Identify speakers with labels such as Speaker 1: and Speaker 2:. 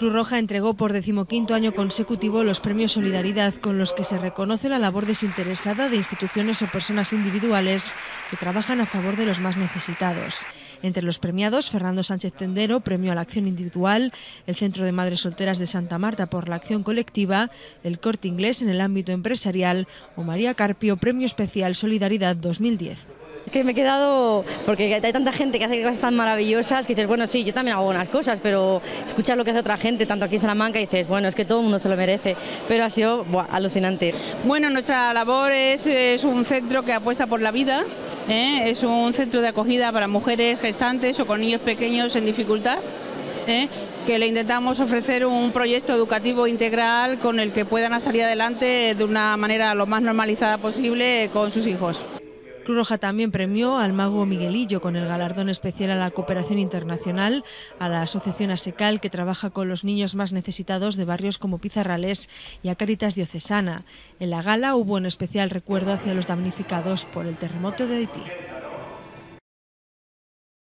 Speaker 1: Cruz Roja entregó por decimoquinto año consecutivo los premios Solidaridad con los que se reconoce la labor desinteresada de instituciones o personas individuales que trabajan a favor de los más necesitados. Entre los premiados, Fernando Sánchez Tendero, premio a la acción individual, el Centro de Madres Solteras de Santa Marta por la acción colectiva, el Corte Inglés en el ámbito empresarial o María Carpio, premio especial Solidaridad 2010
Speaker 2: que me he quedado, porque hay tanta gente que hace cosas tan maravillosas que dices, bueno, sí, yo también hago buenas cosas, pero escuchar lo que hace otra gente, tanto aquí en Salamanca, y dices, bueno, es que todo el mundo se lo merece, pero ha sido alucinante.
Speaker 3: Bueno, nuestra labor es, es, un centro que apuesta por la vida, ¿eh? es un centro de acogida para mujeres gestantes o con niños pequeños en dificultad. ¿eh? que le intentamos ofrecer un proyecto educativo integral con el que puedan salir adelante de una manera lo más normalizada posible con sus hijos.
Speaker 1: Cruz Roja también premió al mago Miguelillo con el galardón especial a la cooperación internacional, a la asociación ASECAL que trabaja con los niños más necesitados de barrios como Pizarrales y a Caritas Diocesana. En la gala hubo un especial recuerdo hacia los damnificados por el terremoto de Haití.